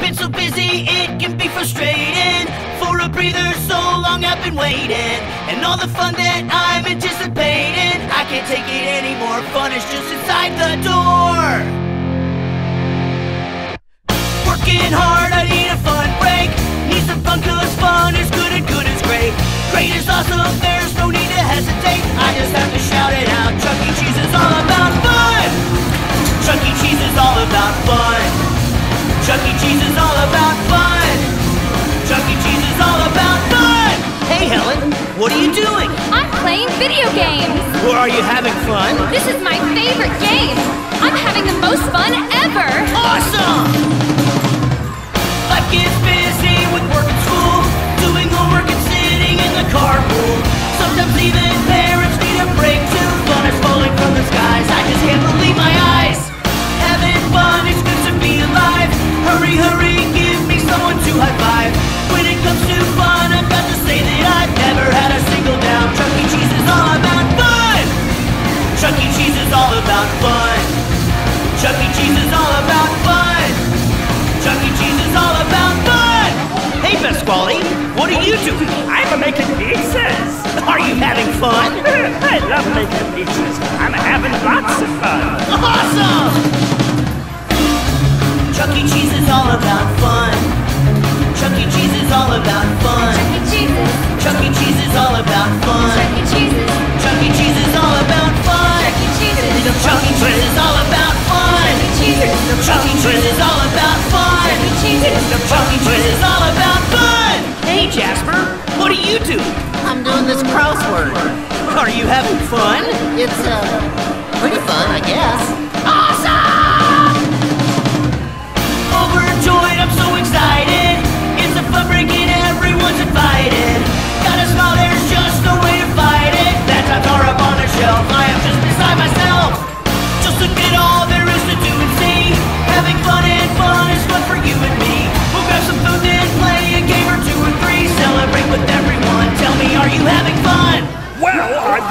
Been so busy, it can be frustrating. For a breather, so long I've been waiting. And all the fun that I'm anticipating, I can't take it anymore. Fun is just inside the door. Working hard, I need a fun break. Need some fun, cause fun is good and good is great. Great is awesome, there's no need to hesitate. I just have video games. Or are you having fun? This is my favorite game. I'm having the most fun ever. Awesome! Is all about fun. Chuck E. Cheese is all about fun. Chuck E. Cheese is all about fun. Hey, Pasquale, what are you doing? I'm making pizzas. Are you having fun? I love making pizzas. I'm having lots of fun. Awesome! This crossword. Are you having fun? It's, uh, pretty fun, I guess. Awesome!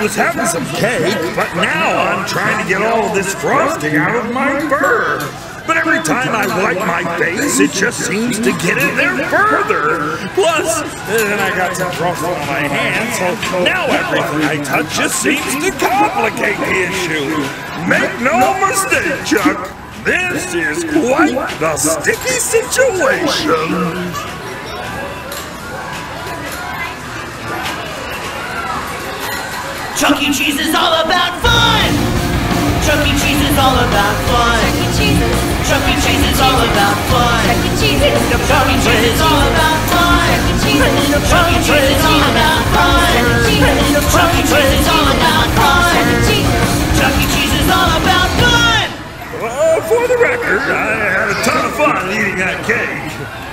Was having some cake, but now I'm trying to get all this frosting out of my fur. But every time I wipe my face, it just seems to get in there further. Plus, then I got some frosting on my hands, so now everything I touch just seems to complicate the issue. Make no mistake, Chuck. This is quite the sticky situation. Chuck E. Cheese is all about fun! Chuck E. Cheese is all about fun! Chuck E. Cheese's. Chuck E. Cheese is all about fun! Chuck E. Cheese's. Chuck E. Cheese is all about fun! Chuck E. Cheese's. Chuck E. Cheese is all about fun! Chuck E. Cheese is all about fun! Chuck E. Cheese's. Chuck E. Cheese is all about fun! Uh, for the record, I had a ton of fun eating that cake.